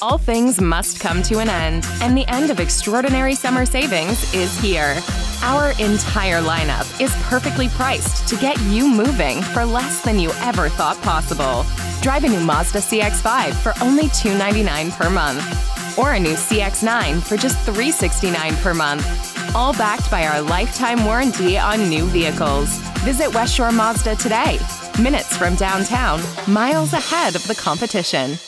All things must come to an end, and the end of extraordinary summer savings is here. Our entire lineup is perfectly priced to get you moving for less than you ever thought possible. Drive a new Mazda CX5 for only $299 per month, or a new CX9 for just $369 per month. All backed by our lifetime warranty on new vehicles. Visit Westshore Mazda today. Minutes from downtown, miles ahead of the competition.